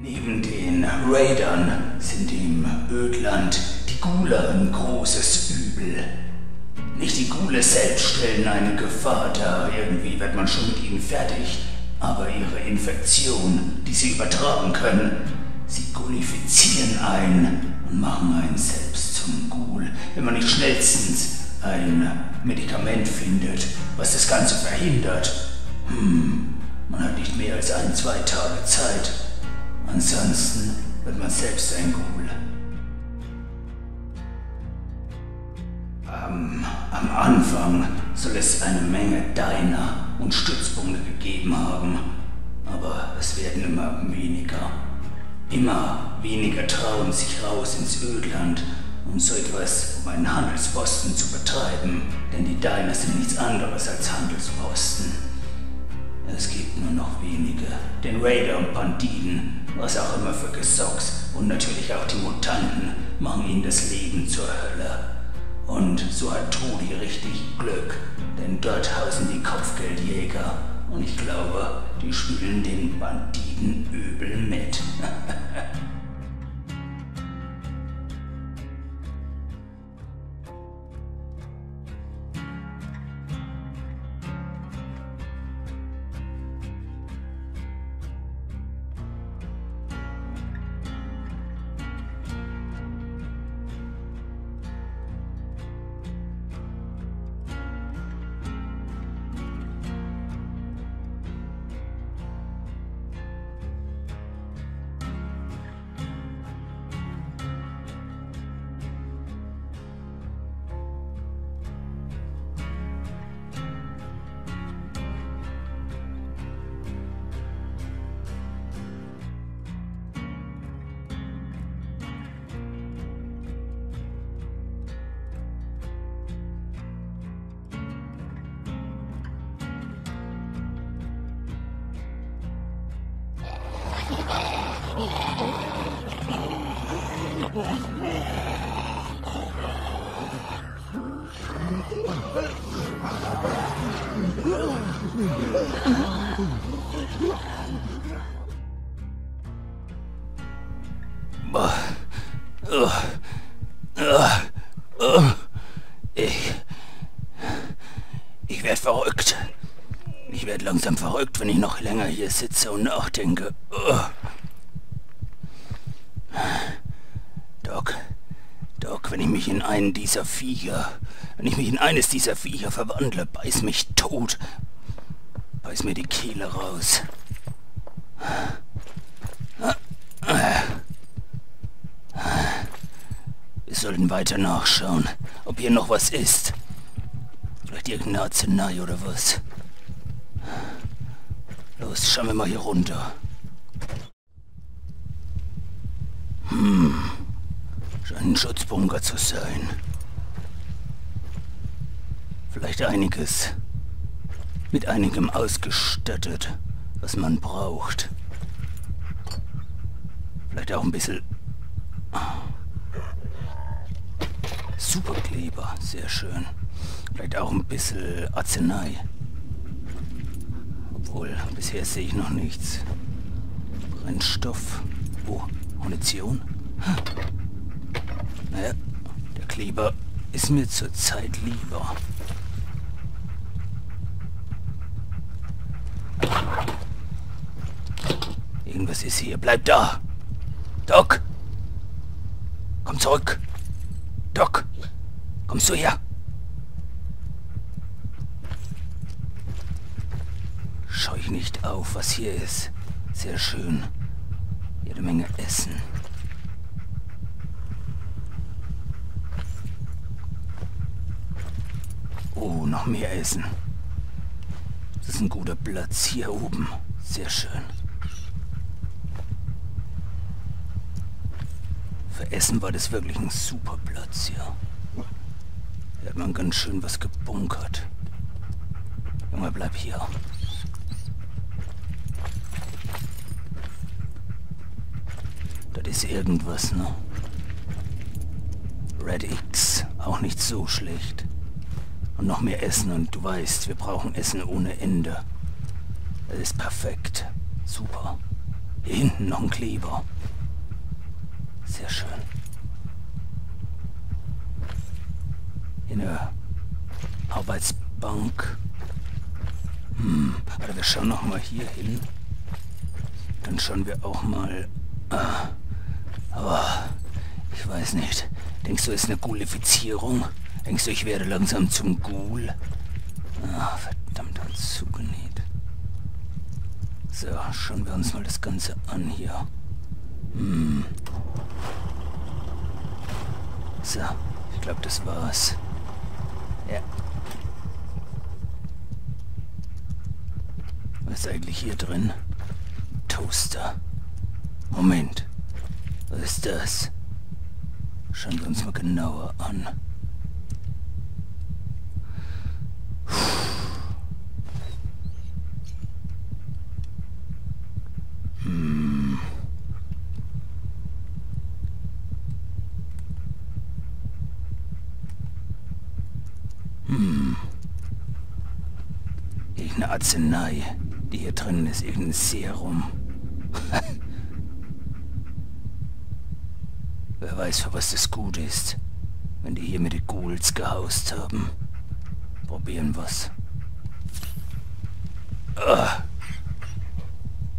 Neben den Raidern sind im Ödland die Gula ein großes Übel. Nicht die Gule selbst stellen eine Gefahr dar, irgendwie wird man schon mit ihnen fertig. Aber ihre Infektion, die sie übertragen können, sie gulifizieren ein und machen einen selbst zum Ghoul, wenn man nicht schnellstens ein Medikament findet, was das Ganze verhindert. Hm, man hat nicht mehr als ein, zwei Tage Zeit. Ansonsten wird man selbst ein Ghoul. Am, am Anfang soll es eine Menge Deiner und Stützpunkte gegeben haben, aber es werden immer weniger. Immer weniger trauen sich raus ins Ödland, um so etwas, um einen Handelsposten zu betreiben, denn die Deiner sind nichts anderes als Handelsposten. Es gibt nur noch wenige, den Raider und Banditen, was auch immer für Gesocks und natürlich auch die Mutanten machen ihnen das Leben zur Hölle. Und so hat Trudi richtig Glück, denn dort hausen die Kopfgeldjäger. Und ich glaube, die spielen den Banditen übel mit. Ich. Ich werde verrückt. Ich werde langsam verrückt, wenn ich noch länger hier sitze und nachdenke. Doc, Doc, wenn ich mich in einen dieser Viecher, wenn ich mich in eines dieser Viecher verwandle, beiß mich tot. Beiß mir die Kehle raus. Wir sollten weiter nachschauen, ob hier noch was ist. Vielleicht irgendeine Arznei oder was. Los, schauen wir mal hier runter. Hm, scheint ein Schutzbunker zu sein. Vielleicht einiges, mit einigem ausgestattet, was man braucht. Vielleicht auch ein bisschen Superkleber, sehr schön. Vielleicht auch ein bisschen Arznei. Obwohl, bisher sehe ich noch nichts. Brennstoff. Oh, Munition. Naja, der Kleber ist mir zurzeit lieber. Irgendwas ist hier. Bleib da! Doc! Komm zurück! Doc! Kommst du her? Scheu nicht auf, was hier ist. Sehr schön. Jede Menge Essen. Oh, noch mehr Essen. Das ist ein guter Platz hier oben. Sehr schön. Für Essen war das wirklich ein super Platz hier. Hier hat man ganz schön was gebunkert. Junge, bleib hier. Das ist irgendwas, ne? Red X, auch nicht so schlecht. Und noch mehr Essen und du weißt, wir brauchen Essen ohne Ende. Das ist perfekt. Super. Hier hinten noch ein Kleber. Sehr schön. Hier eine Arbeitsbank. Hm, aber wir schauen noch mal hier hin. Dann schauen wir auch mal... Aber ich weiß nicht. Denkst du, ist eine Ghulifizierung? Denkst du, ich werde langsam zum Ghoul? Ah, verdammt, hat zugenäht. So, schauen wir uns mal das Ganze an hier. Hm. So, ich glaube, das war's. Ja. Was ist eigentlich hier drin? Toaster. Moment. Was ist das? Schauen wir uns mal genauer an. Hm. Hm. Irgendeine Arznei. Die hier drin ist irgendein Serum. Wer weiß, für was das gut ist, wenn die hier mit den Ghouls gehaust haben. Probieren was. Uh.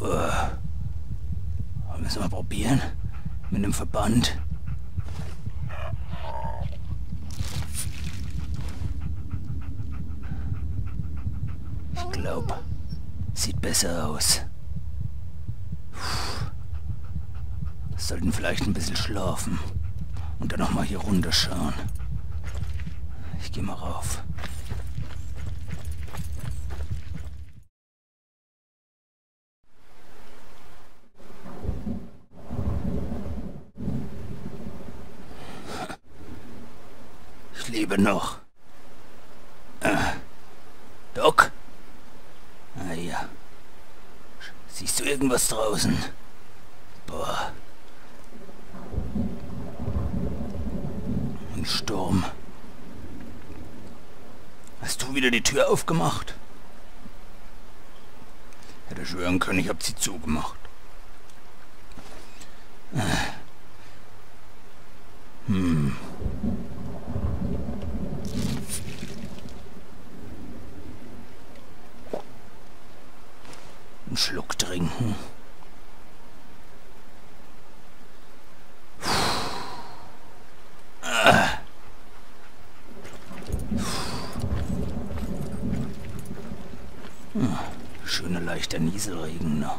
Uh. Müssen wir probieren? Mit einem Verband? Ich glaube, sieht besser aus. Wir sollten vielleicht ein bisschen schlafen und dann nochmal hier runterschauen. Ich gehe mal rauf. lebe noch. Äh, Doc? Ah ja. Irgendwas draußen? Boah. Ein Sturm. Hast du wieder die Tür aufgemacht? Hätte schwören können, ich hab sie zugemacht. Einen Schluck trinken. Schöner leichter Nieselregen, ne?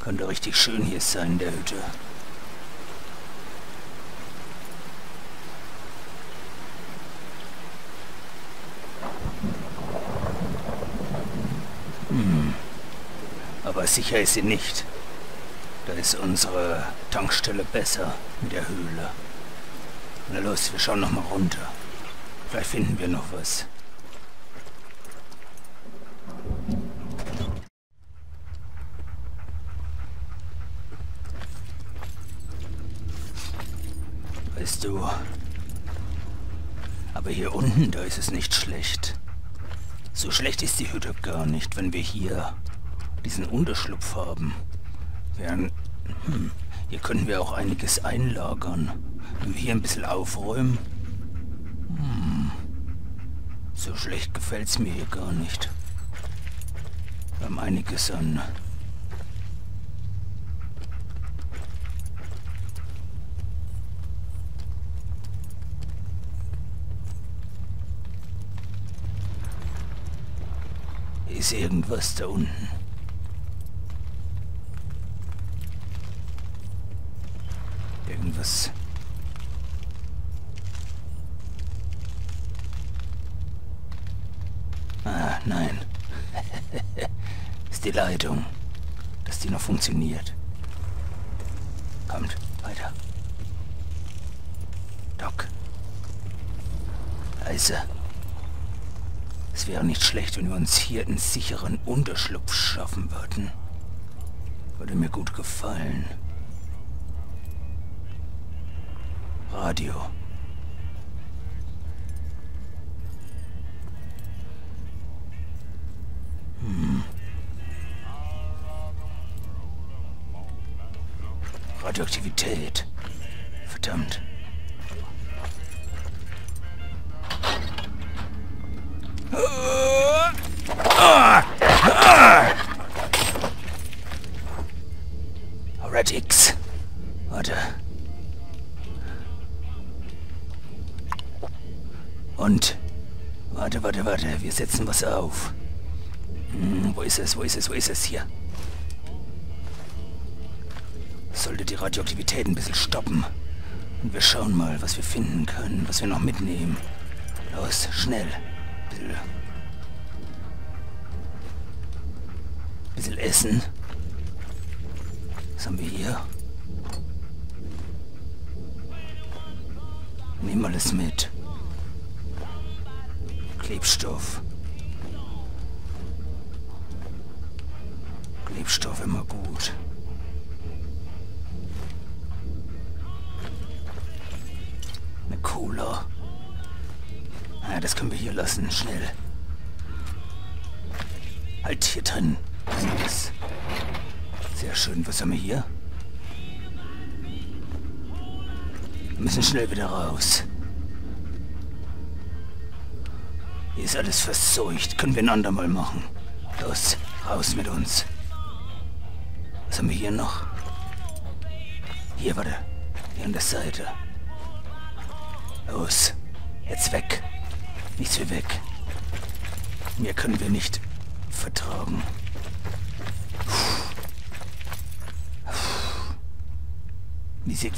Könnte richtig schön hier sein, der Hütte. Aber sicher ist sie nicht. Da ist unsere Tankstelle besser mit der Höhle. Na los, wir schauen noch mal runter. Vielleicht finden wir noch was. Weißt du, aber hier unten, da ist es nicht schlecht. So schlecht ist die Hütte gar nicht, wenn wir hier diesen Unterschlupf haben. Während, hm, hier können wir auch einiges einlagern. Wenn wir hier ein bisschen aufräumen. Hm, so schlecht gefällt es mir hier gar nicht. Wir haben einiges an ist irgendwas da unten. Irgendwas. Ah, nein. ist die Leitung. Dass die noch funktioniert. Kommt, weiter. Doc. Leise. Es wäre nicht schlecht, wenn wir uns hier einen sicheren Unterschlupf schaffen würden. Würde mir gut gefallen. radio. you. Hmm. Radioaktivität. Verdammt. Wir setzen was auf. Hm, wo ist es? Wo ist es? Wo ist es? Hier. Sollte die Radioaktivität ein bisschen stoppen. Und wir schauen mal, was wir finden können, was wir noch mitnehmen. Los, schnell. Bisschen, bisschen essen. Was haben wir hier? Nehmen alles mit. Klebstoff. Klebstoff immer gut. Eine Cola. Ja, das können wir hier lassen, schnell. Halt hier drin. Das? Sehr schön. Was haben wir hier? Wir müssen schnell wieder raus. Hier ist alles verseucht. Können wir ein andermal machen. Los, raus mit uns. Was haben wir hier noch? Hier, warte. Hier an der Seite. Los. Jetzt weg. Nichts wie weg. Mehr können wir nicht vertragen.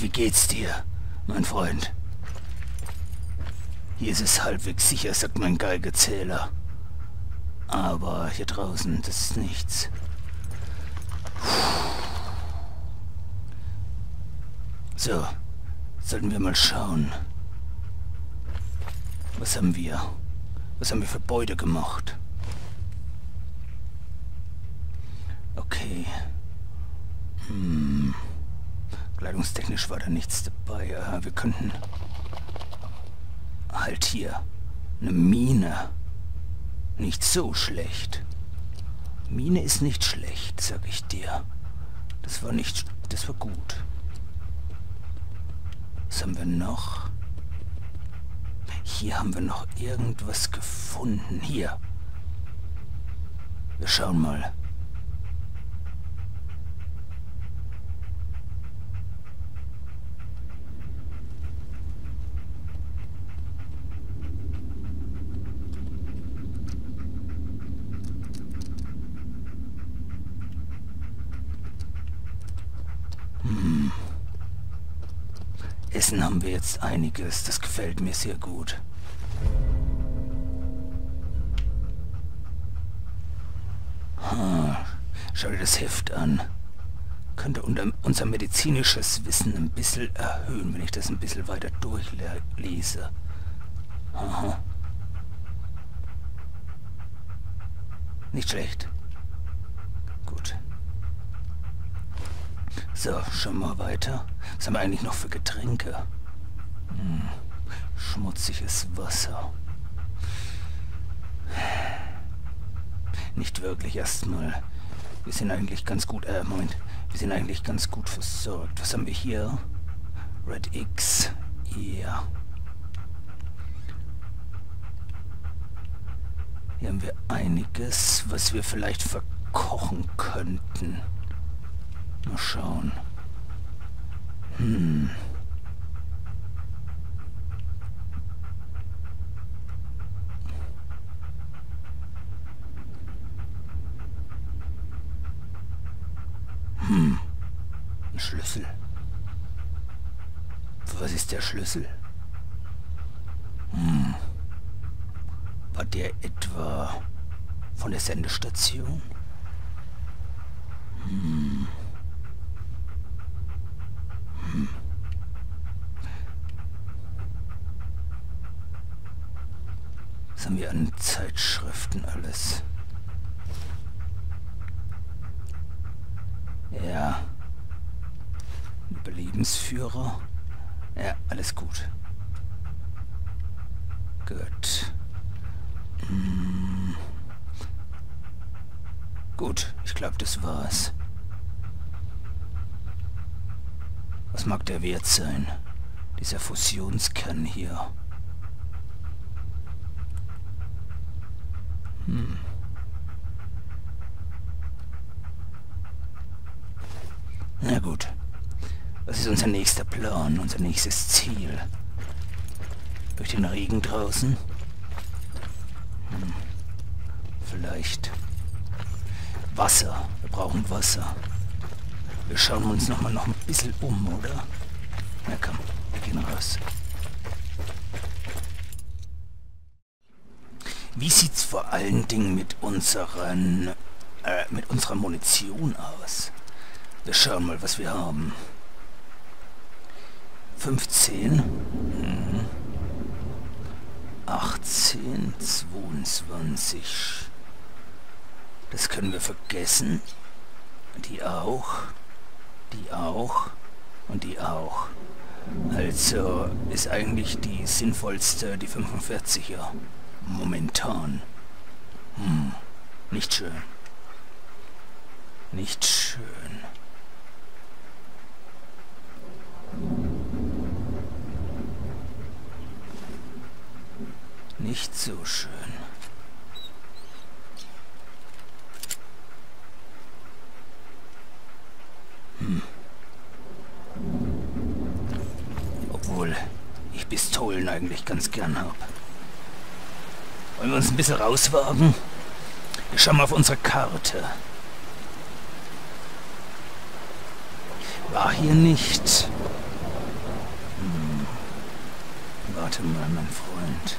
Wie geht's dir, mein Freund? Hier ist es halbwegs sicher, sagt mein Geigezähler. Aber hier draußen, das ist nichts. So, sollten wir mal schauen. Was haben wir? Was haben wir für Beute gemacht? Okay. Hm. Kleidungstechnisch war da nichts dabei. wir könnten halt hier. Eine Mine. Nicht so schlecht. Mine ist nicht schlecht, sag ich dir. Das war nicht... Das war gut. Was haben wir noch? Hier haben wir noch irgendwas gefunden. Hier. Wir schauen mal. Essen haben wir jetzt einiges. Das gefällt mir sehr gut. Hm. Schau dir das Heft an. Könnte unser medizinisches Wissen ein bisschen erhöhen, wenn ich das ein bisschen weiter durchlese. Aha. Nicht schlecht. Gut. So, schon mal weiter. Was haben wir eigentlich noch für Getränke? Hm, schmutziges Wasser. Nicht wirklich erstmal. Wir sind eigentlich ganz gut, äh, Moment. Wir sind eigentlich ganz gut versorgt. Was haben wir hier? Red X. Ja. Hier haben wir einiges, was wir vielleicht verkochen könnten. Mal schauen. Hm. Hm. Ein Schlüssel. Was ist der Schlüssel? Hm. War der etwa von der Sendestation? Hm. Was haben wir an Zeitschriften alles? Ja. Überlebensführer. Ja, alles gut. Gut. Hm. Gut, ich glaube, das war's. Was mag der Wert sein? Dieser Fusionskern hier. Hm. Na gut. Was ist unser nächster Plan, unser nächstes Ziel? Durch den Regen draußen? Hm. Vielleicht. Wasser. Wir brauchen Wasser. Wir schauen uns noch mal noch ein bisschen um, oder? Na komm, wir gehen raus. Wie sieht's vor allen Dingen mit unseren, äh, mit unserer Munition aus? Wir schauen mal, was wir haben. 15. Hm. 18, 22. Das können wir vergessen. Die auch. Die auch. Und die auch. Also ist eigentlich die sinnvollste die 45er. Momentan. Hm. Nicht schön. Nicht schön. Nicht so schön. Hm. Obwohl ich Pistolen eigentlich ganz gern habe. Wollen wir uns ein bisschen rauswagen? Wir schauen mal auf unsere Karte. War hier nicht. Hm. Warte mal, mein Freund.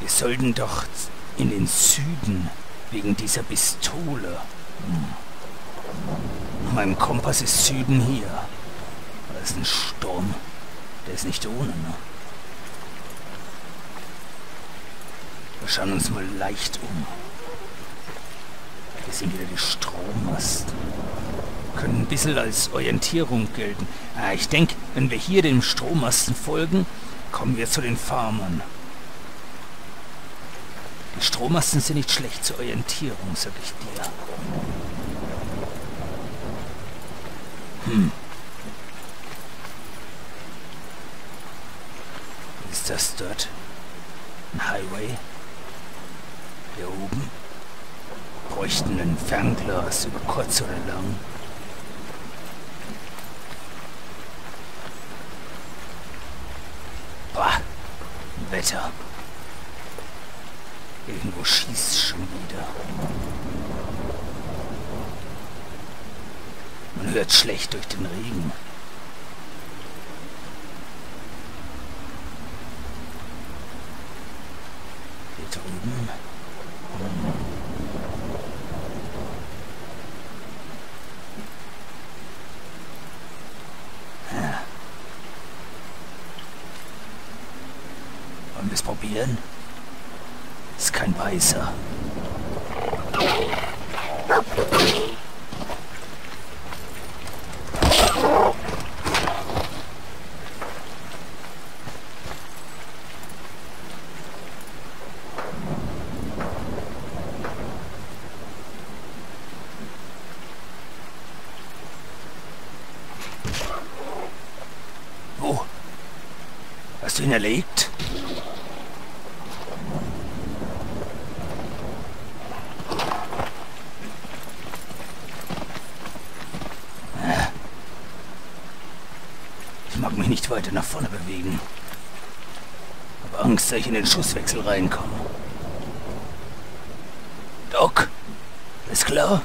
Wir sollten doch in den Süden wegen dieser Pistole. Hm. Mein Kompass ist Süden hier. Das ist ein Sturm. Der ist nicht ohne, ne? Wir schauen uns mal leicht um. Hier sind wieder die Strommast. Können ein bisschen als Orientierung gelten. Ah, ich denke, wenn wir hier den Strommasten folgen, kommen wir zu den Farmern. Die Strommasten sind nicht schlecht zur Orientierung, sag ich dir. Hm. Ist das dort? Ein Highway? Hier oben? Bräuchten ein Fernglas über kurz oder lang. Bah, Wetter. Irgendwo schießt schon wieder. Man hört schlecht durch den Regen. Hier drüben. Hm. Ja. Wollen wir es probieren? Ist kein Weißer. Oh. Erlegt? Ich mag mich nicht weiter nach vorne bewegen. Habe Angst, dass ich in den Schusswechsel reinkomme. Doc, ist klar?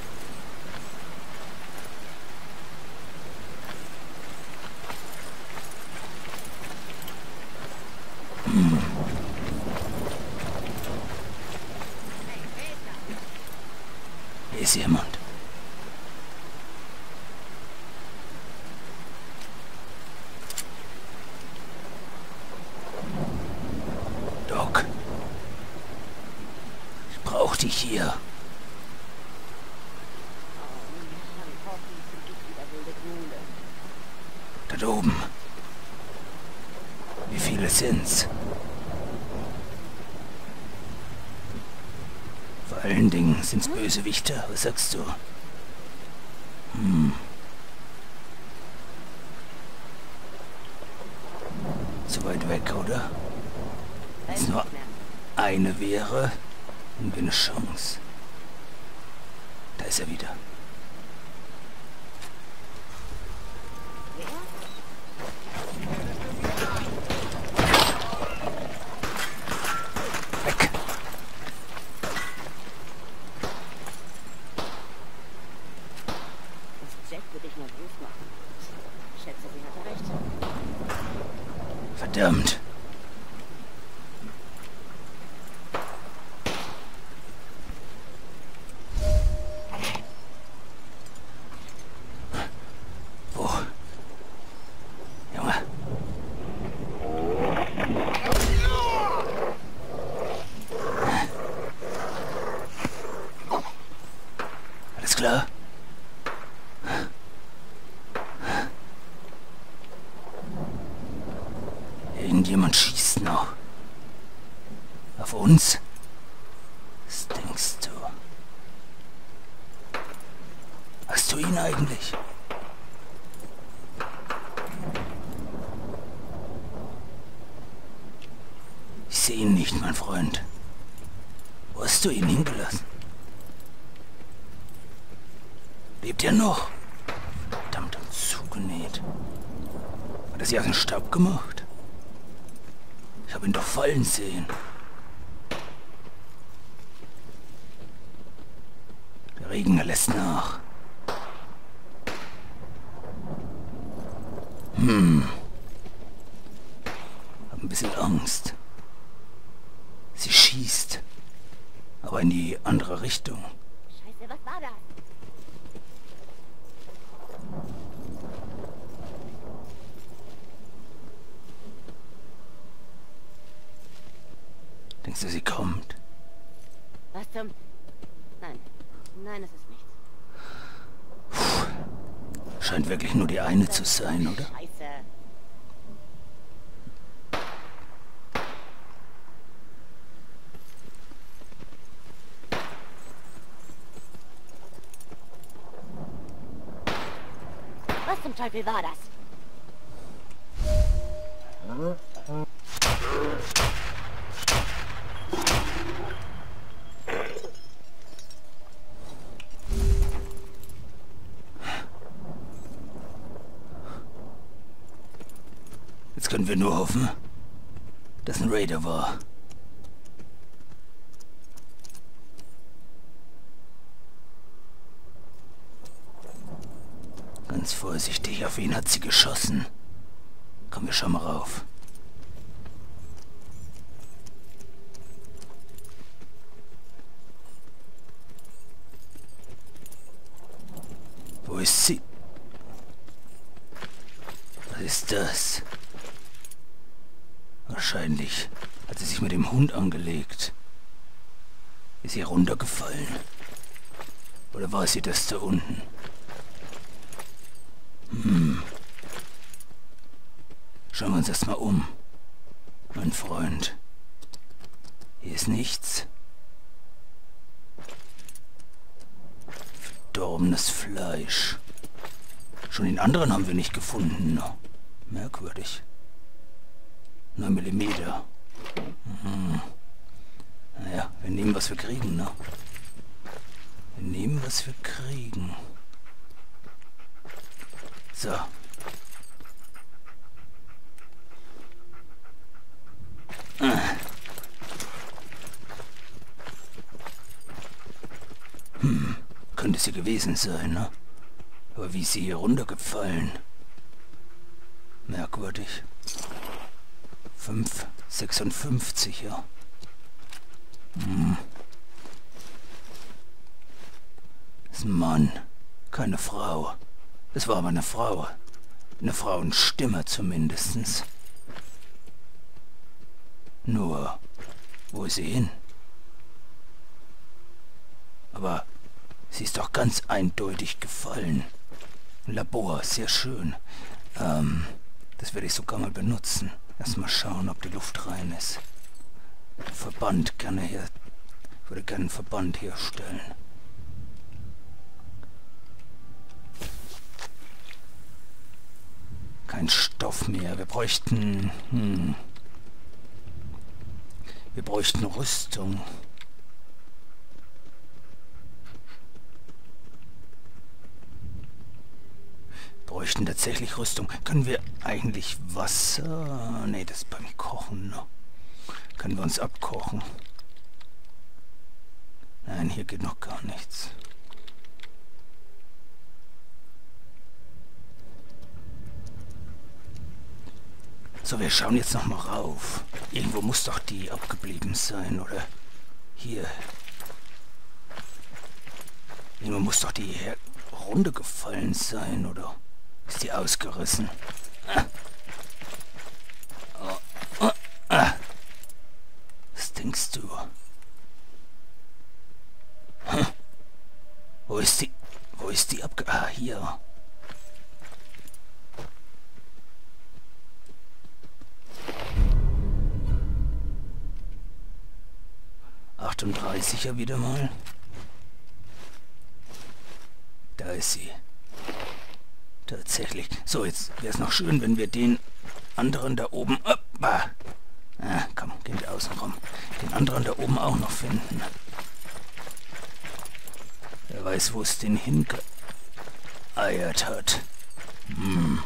Bösewichter, was sagst du? Hm. Zu weit weg, oder? Wenn es nur eine wäre, haben wir eine Chance. Da ist er wieder. Ihn doch fallen sehen. Der Regen lässt nach. Hm. Hab ein bisschen Angst. Sie schießt. Aber in die andere Richtung. Zu sein, oder? Scheiße. Was zum Teufel war das? Nur hoffen, dass ein Raider war. Ganz vorsichtig, auf ihn hat sie geschossen. Komm, wir schauen mal rauf. Wo ist sie? Was ist das? Wahrscheinlich hat sie sich mit dem Hund angelegt. Ist sie runtergefallen? Oder war sie das da unten? Hm. Schauen wir uns erstmal um. Mein Freund. Hier ist nichts. Verdorbenes Fleisch. Schon den anderen haben wir nicht gefunden. Merkwürdig. 9 Millimeter. Mhm. Naja, wir nehmen, was wir kriegen, ne? Wir nehmen, was wir kriegen. So. Hm, könnte sie gewesen sein, ne? Aber wie ist sie hier runtergefallen? Merkwürdig. 5,56, ja. Hm. Ist ein Mann, keine Frau. Es war aber eine Frau. Eine Frauenstimme zumindestens. Nur, wo ist sie hin? Aber sie ist doch ganz eindeutig gefallen. Labor, sehr schön. Ähm, das werde ich sogar mal benutzen. Erstmal schauen, ob die Luft rein ist. Verband gerne. Ich würde gerne einen Verband herstellen. Kein. Stoff mehr. Wir bräuchten... Hm, wir bräuchten Rüstung. Bräuchten tatsächlich Rüstung. Können wir eigentlich Wasser... Ne, das ist beim Kochen, ne? Können wir uns abkochen. Nein, hier geht noch gar nichts. So, wir schauen jetzt noch mal rauf. Irgendwo muss doch die abgeblieben sein, oder? Hier. Irgendwo muss doch die Runde gefallen sein, oder? Ist die ausgerissen? Was denkst du? Wo ist die? Wo ist die abge... Ah, hier. 38 ja wieder mal. Da ist sie. Tatsächlich. So, jetzt wäre es noch schön, wenn wir den anderen da oben... Oppa. Ah, komm, geht außen rum. Den anderen da oben auch noch finden. Wer weiß, wo es den hingeeiert hat. Hm.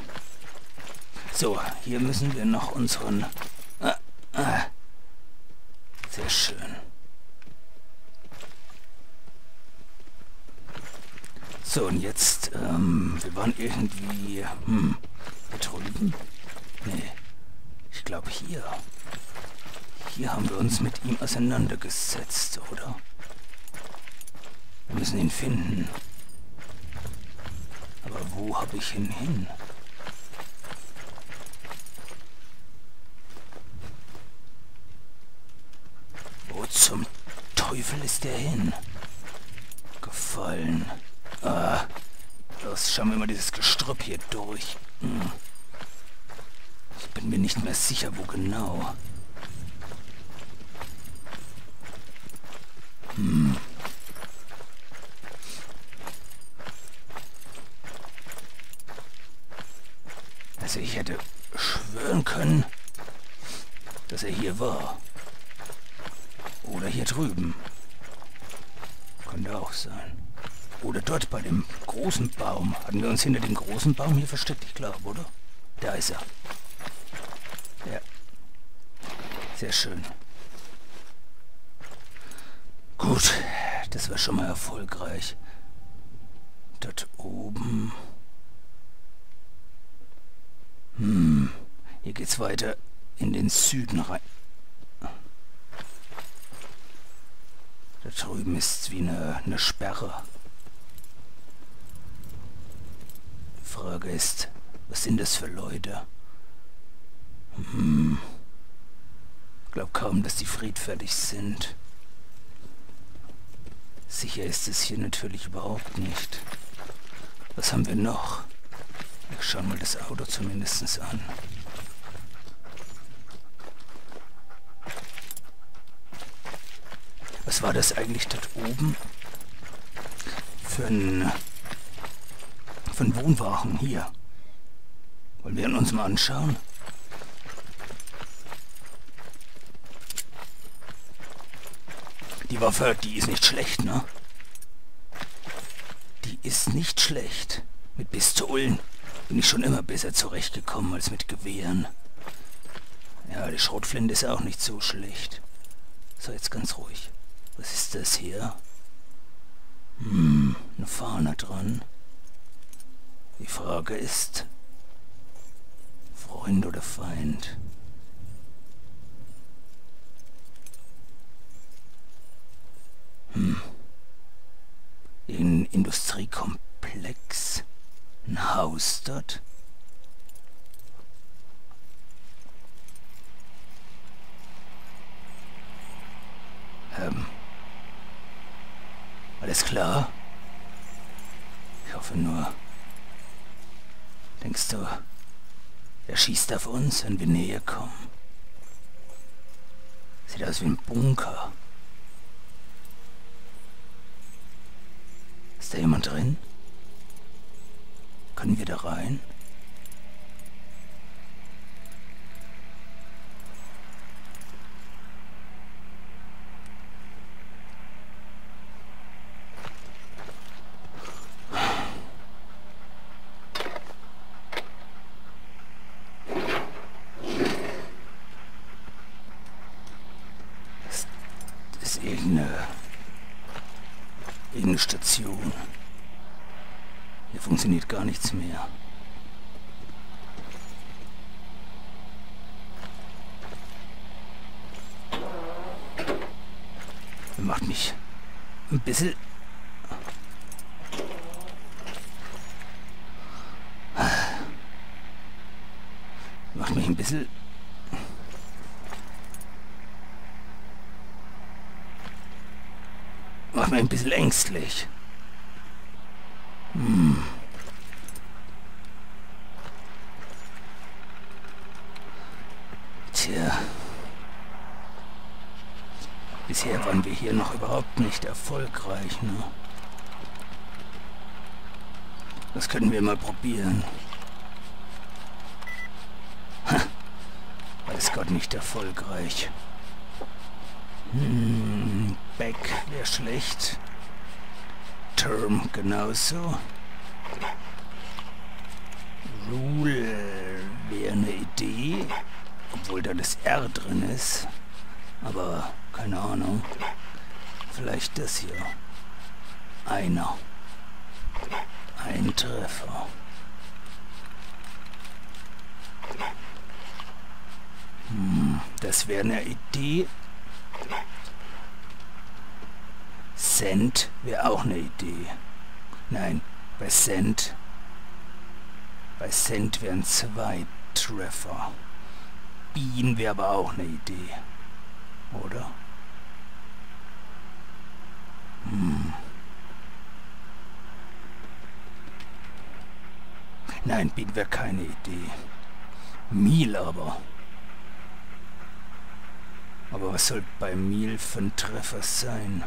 So, hier müssen wir noch unseren... Ah, ah. Sehr schön. So, und jetzt, ähm, wir waren irgendwie, hm, da drüben? Nee, ich glaube hier. Hier haben wir uns mit ihm auseinandergesetzt, oder? Wir müssen ihn finden. Aber wo habe ich ihn hin? Wo zum Teufel ist der hin? Gefallen. Ah, los, schauen wir mal dieses Gestrüpp hier durch. Hm. Ich bin mir nicht mehr sicher, wo genau. Hm. Also ich hätte schwören können, dass er hier war. Oder hier drüben. Könnte auch sein. Oder dort bei dem großen Baum. Hatten wir uns hinter dem großen Baum hier versteckt? Ich glaube, oder? Da ist er. Ja. Sehr schön. Gut, das war schon mal erfolgreich. Dort oben. Hm, hier geht's weiter in den Süden rein. Da drüben ist wie eine, eine Sperre. Frage ist, was sind das für Leute? Hm. Glaub kaum, dass die friedfertig sind. Sicher ist es hier natürlich überhaupt nicht. Was haben wir noch? Wir schauen mal das Auto zumindest an. Was war das eigentlich dort oben? Für ein für einen Wohnwagen hier. Wollen wir ihn uns mal anschauen? Die Waffe, die ist nicht schlecht, ne? Die ist nicht schlecht. Mit Pistolen bin ich schon immer besser zurechtgekommen als mit Gewehren. Ja, die Schrotflinte ist auch nicht so schlecht. So, jetzt ganz ruhig. Was ist das hier? Hm, eine Fahne dran. Die Frage ist, Freund oder Feind? Hm. Ein Industriekomplex? Ein Haus dort? Ähm. Alles klar? Ich hoffe nur, Denkst du, er schießt auf uns, wenn wir näher kommen? Sieht aus wie ein Bunker. Ist da jemand drin? Können wir da rein? Hier funktioniert gar nichts mehr. Macht mich ein bisschen... Macht mich ein bisschen... Mich ein bisschen ängstlich. Hm. Tja. Bisher waren wir hier noch überhaupt nicht erfolgreich, ne? Das können wir mal probieren. Ha. Weiß Gott nicht erfolgreich. Hm, Back wäre schlecht. Term genauso. Rule wäre eine Idee, obwohl da das R drin ist. Aber keine Ahnung. Vielleicht das hier. Einer. Ein Treffer. Hm, das wäre eine Idee. Cent wäre auch eine Idee. Nein, bei Cent. Bei Cent wären zwei Treffer. Bean wäre aber auch eine Idee. Oder? Hm. Nein, Bean wäre keine Idee. Miel aber. Aber was soll bei Miel für ein Treffer sein?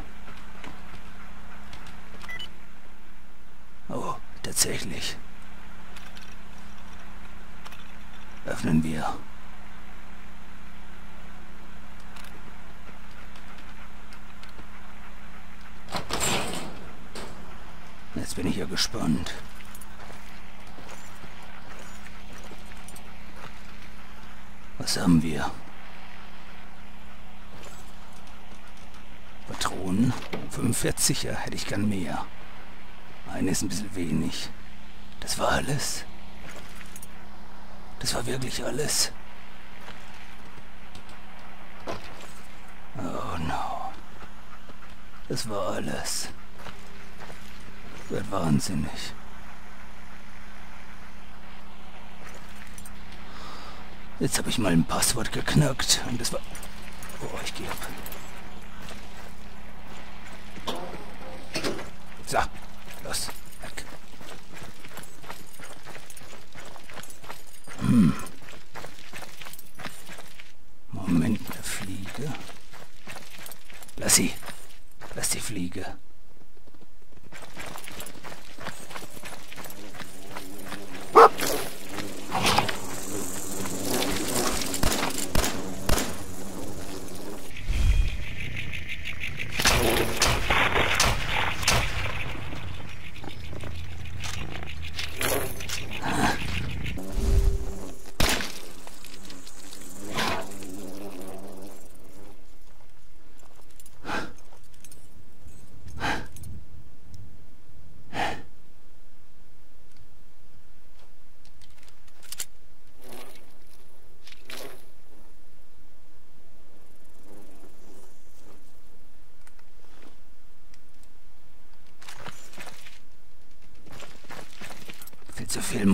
Oh, tatsächlich. Öffnen wir. Jetzt bin ich ja gespannt. Was haben wir? Patronen? 45, ja, hätte ich gern mehr. Eine ist ein bisschen wenig. Das war alles? Das war wirklich alles? Oh no. Das war alles. Wird wahnsinnig. Jetzt habe ich mal ein Passwort geknackt und das war... Oh, ich gehe ab. So, los, weg. Hm. Moment, eine Fliege. Lass sie. Lass die Fliege. zu viel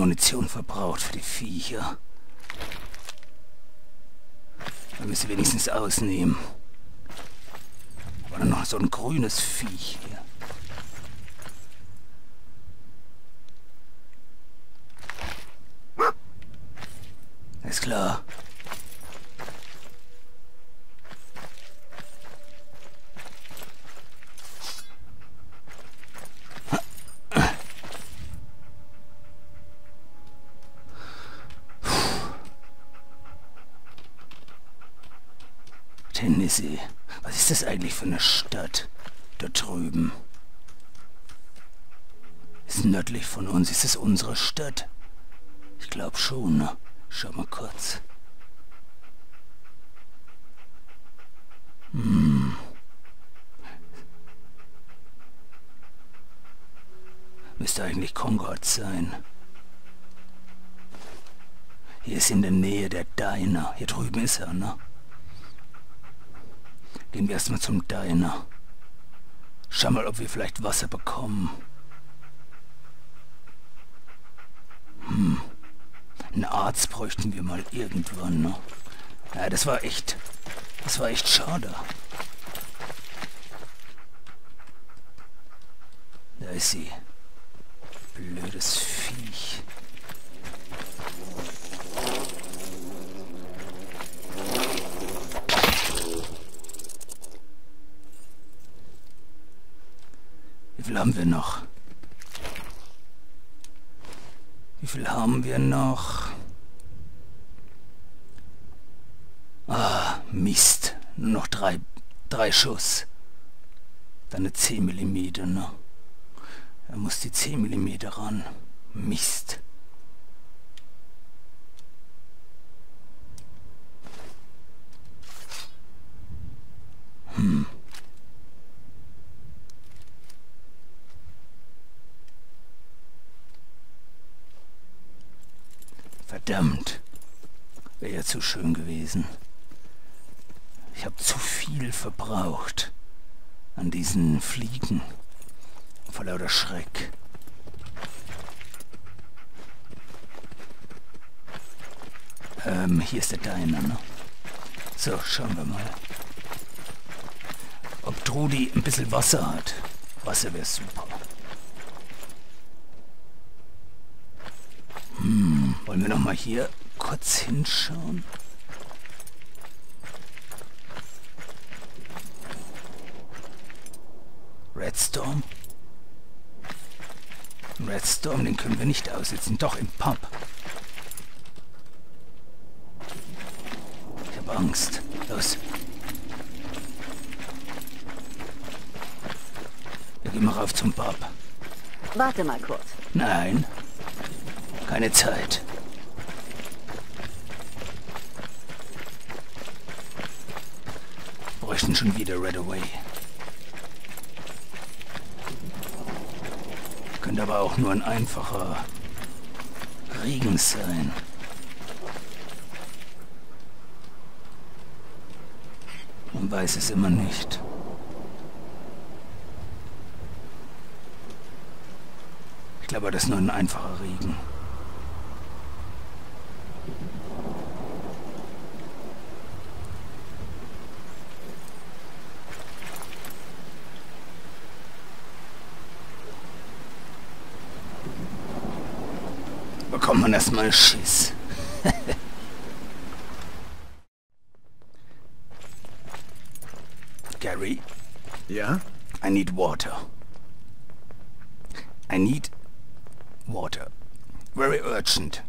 Verbraucht für die Viecher. Wir müssen wenigstens ausnehmen. Da noch so ein grünes Viech hier. Ist klar. Tennessee. Was ist das eigentlich für eine Stadt? Da drüben. Ist nördlich von uns. Ist es unsere Stadt? Ich glaube schon. Ne? Schau mal kurz. Hm. Müsste eigentlich Concord sein. Hier ist in der Nähe der Diner. Hier drüben ist er, ne? Gehen wir erstmal zum Diner. Schau mal, ob wir vielleicht Wasser bekommen. Hm. Einen Arzt bräuchten wir mal irgendwann, ne? Ja, das war echt... Das war echt schade. Da ist sie. Blödes Viech. Viel haben wir noch? Wie viel haben wir noch? Ah, Mist. Nur noch drei, drei Schuss. Dann eine 10 mm, ne? Er muss die 10 mm ran. Mist. Hm. Verdammt. Wäre zu schön gewesen. Ich habe zu viel verbraucht an diesen Fliegen. Vor lauter Schreck. Ähm, hier ist der Diner, ne? So, schauen wir mal. Ob Trudi ein bisschen Wasser hat. Wasser wäre super. Hm, wollen wir noch mal hier kurz hinschauen? Redstorm? Redstorm, den können wir nicht aussitzen. Doch, im Pub. Ich habe Angst. Los. Wir gehen mal rauf zum Pub. Warte mal kurz. Nein. Keine Zeit. Bräuchten schon wieder Red Away. Könnte aber auch nur ein einfacher Regen sein. Man weiß es immer nicht. Ich glaube, das ist nur ein einfacher Regen. Man erstmal Gary? Ja? I need water. I need water. Very urgent.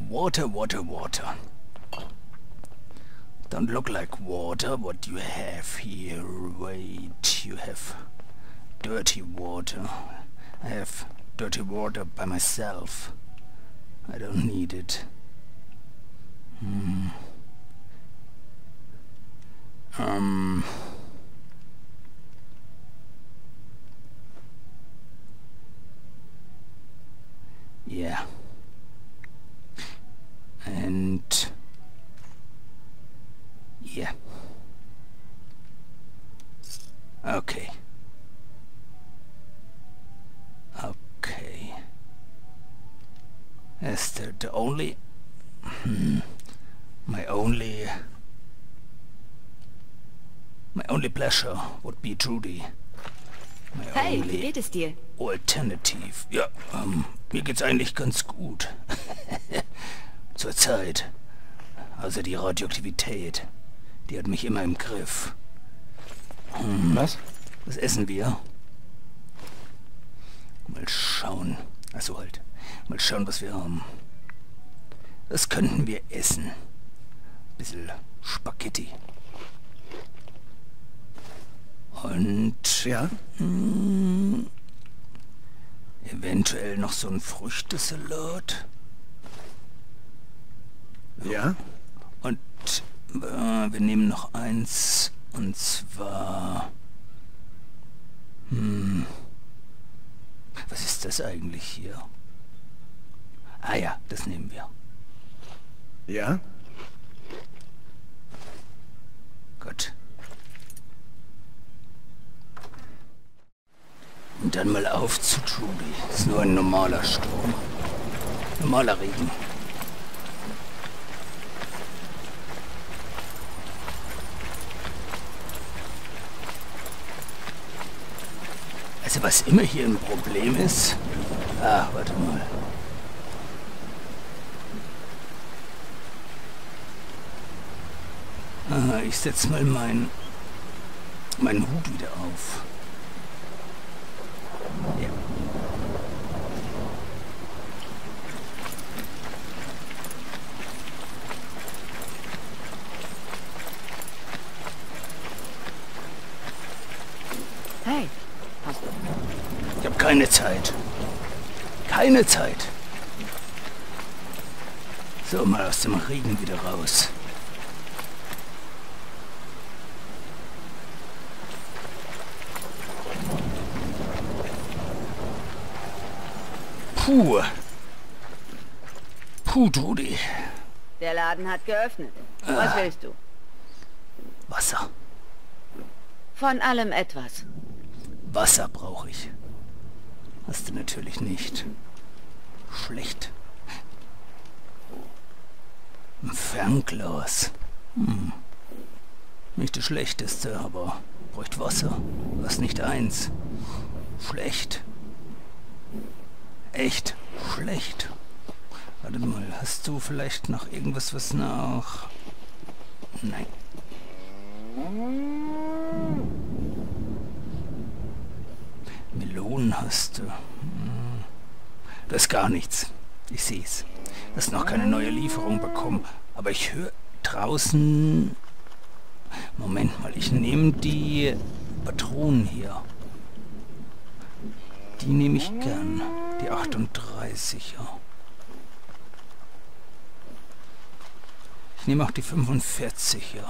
Water, water, water. Don't look like water, what you have here. Wait, you have dirty water. I have dirty water by myself. I don't need it. Hmm. Um... Yeah. And... Yeah. Pleasure would be Trudy. My Hey, wie geht es dir? Alternative. Ja, ähm, mir geht's eigentlich ganz gut. Zurzeit. Also die Radioaktivität. Die hat mich immer im Griff. Hm, Was? was essen wir? Mal schauen. Also halt. Mal schauen, was wir haben. Was könnten wir essen? Bisschen Spaghetti. Und Ja? eventuell noch so ein Früchtesalat. Ja? Und äh, wir nehmen noch eins. Und zwar... Hm. Was ist das eigentlich hier? Ah ja, das nehmen wir. Ja? Gut. Und dann mal auf zu Trudy. Ist nur ein normaler Sturm. Normaler Regen. Also was immer hier ein Problem ist... Ah, warte mal. Ah, ich setze mal mein, meinen Hut wieder auf. Ja. Hey, hast du... Ich habe keine Zeit. Keine Zeit. So, mal aus dem Regen wieder raus. Puh. Puh, Trudi. Der Laden hat geöffnet. Was willst du? Wasser. Von allem etwas. Wasser brauche ich. Hast du natürlich nicht. Schlecht. Ein Fernglas. Hm. Nicht das Schlechteste, aber bräuchte Wasser. Was nicht eins. Schlecht. Echt schlecht. Warte mal, hast du vielleicht noch irgendwas, was nach... Nein. Melonen hast du. Hm. Du hast gar nichts. Ich sehe es. Du hast noch keine neue Lieferung bekommen. Aber ich höre draußen... Moment mal, ich nehme die Patronen hier. Die nehme ich gern. Die 38er. Ich nehme auch die 45er.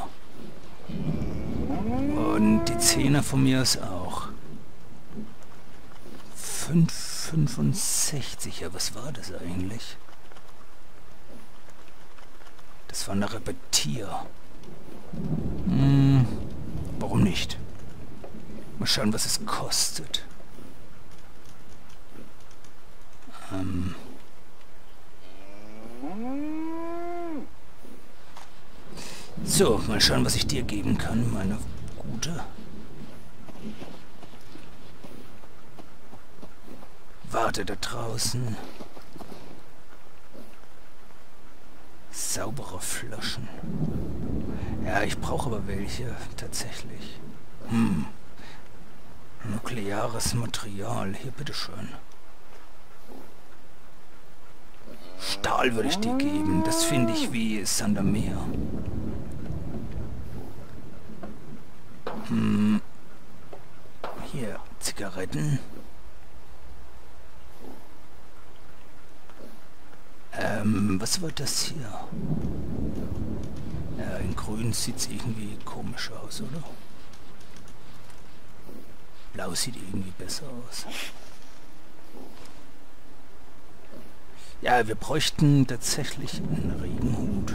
Und die 10er von mir aus auch. 565er, was war das eigentlich? Das war eine Repetier. Hm, warum nicht? Mal schauen, was es kostet. Ähm so, mal schauen, was ich dir geben kann, meine Gute. Warte da draußen. Saubere Flaschen. Ja, ich brauche aber welche, tatsächlich. Hm. Nukleares Material. Hier, bitteschön. Stahl würde ich dir geben. Das finde ich wie Sandermeer. Hm. Hier, Zigaretten. Was war das hier? Ja, in grün sieht es irgendwie komisch aus, oder? Blau sieht irgendwie besser aus. Ja, wir bräuchten tatsächlich einen Regenhut.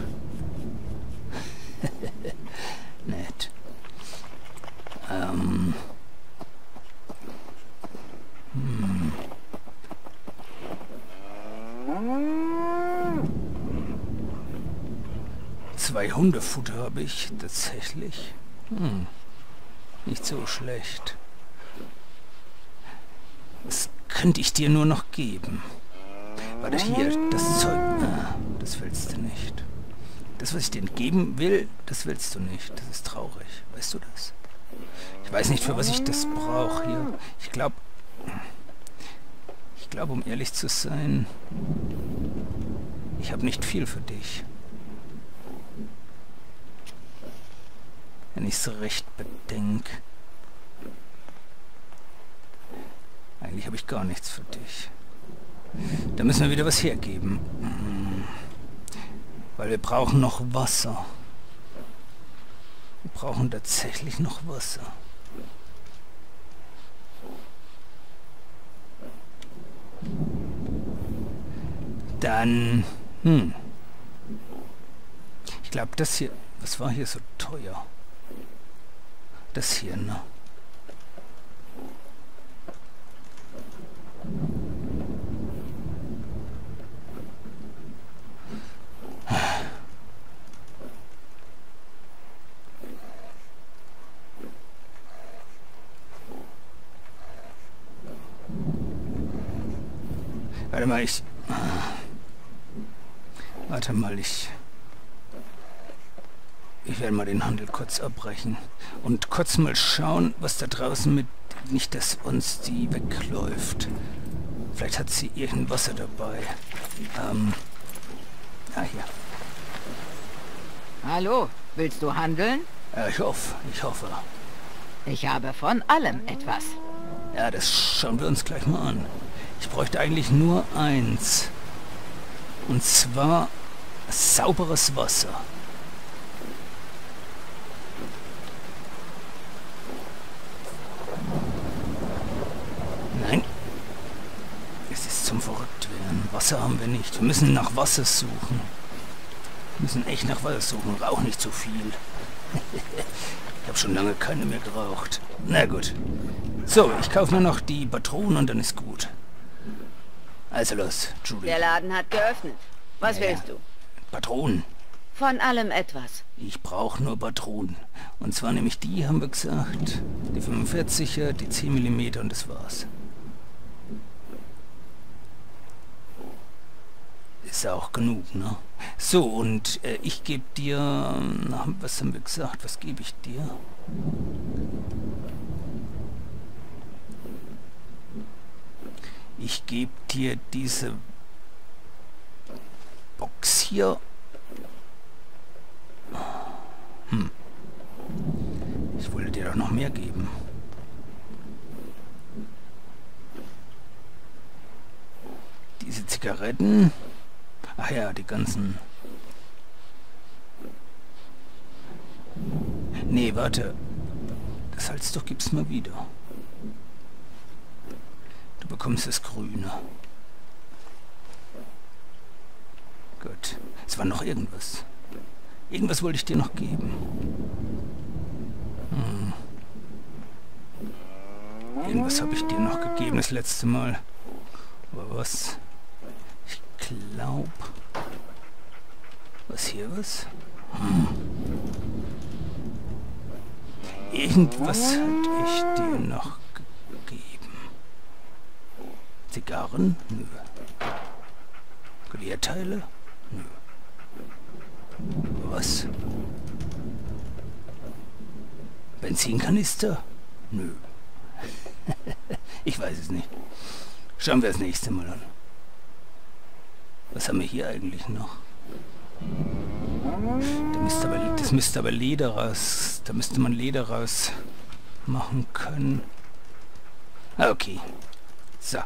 Nett. Ähm. Hm. Zwei Hundefutter habe ich tatsächlich. Hm. Nicht so schlecht. Das könnte ich dir nur noch geben. Warte hier, das Zeug... Ah, das willst du nicht. Das, was ich dir geben will, das willst du nicht. Das ist traurig. Weißt du das? Ich weiß nicht, für was ich das brauche hier. Ich glaube... Ich glaube, um ehrlich zu sein... Ich habe nicht viel für dich. wenn ich es recht bedenke. Eigentlich habe ich gar nichts für dich. Da müssen wir wieder was hergeben. Mm. Weil wir brauchen noch Wasser. Wir brauchen tatsächlich noch Wasser. Dann... Hm. Ich glaube, das hier... Was war hier so teuer? Das hier, ne? Warte mal, ich... Warte mal, ich... Ich werde mal den Handel kurz abbrechen und kurz mal schauen, was da draußen mit... Nicht, dass uns die wegläuft. Vielleicht hat sie irgendein Wasser dabei. Ähm... Ah, hier. Hallo, willst du handeln? Ja, ich hoffe, ich hoffe. Ich habe von allem etwas. Ja, das schauen wir uns gleich mal an. Ich bräuchte eigentlich nur eins. Und zwar sauberes Wasser. Nein. Es ist zum Verrücktwerden. Wasser haben wir nicht. Wir müssen nach Wasser suchen. Wir müssen echt nach Wasser suchen. Rauch nicht zu viel. ich habe schon lange keine mehr geraucht. Na gut. So, ich kaufe nur noch die Patronen und dann ist gut. Also los, Julie. Der Laden hat geöffnet. Was ja. willst du? Patronen. Von allem etwas. Ich brauche nur Patronen. Und zwar nämlich die, haben wir gesagt. Die 45er, die 10 mm und das war's. Ist auch genug, ne? So, und äh, ich gebe dir... Na, was haben wir gesagt? Was gebe ich dir? Ich gebe dir diese Box hier. Hm. Ich wollte dir doch noch mehr geben. Diese Zigaretten. Ach ja, die ganzen... Nee, warte. Das Halstuch gibt's mal wieder. Du bekommst das Grüne. Gut. Es war noch irgendwas. Irgendwas wollte ich dir noch geben. Hm. Irgendwas habe ich dir noch gegeben das letzte Mal. Aber was? Ich glaube... Was hier was? Hm. Irgendwas hatte ich dir noch gegeben. Zigarren? Nö. Gewehrteile? Nö. Was? Benzinkanister? Nö. ich weiß es nicht. Schauen wir das nächste Mal an. Was haben wir hier eigentlich noch? Da müsste aber, das müsste aber Leder raus. Da müsste man Leder raus machen können. Ah, okay. So.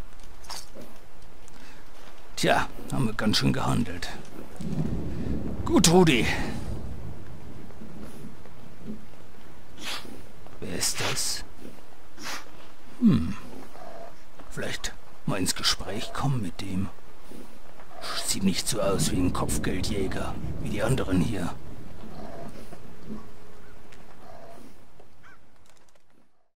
Tja, haben wir ganz schön gehandelt. Gut, Rudi. Wer ist das? Hm. Vielleicht mal ins Gespräch kommen mit dem. Sieht nicht so aus wie ein Kopfgeldjäger, wie die anderen hier.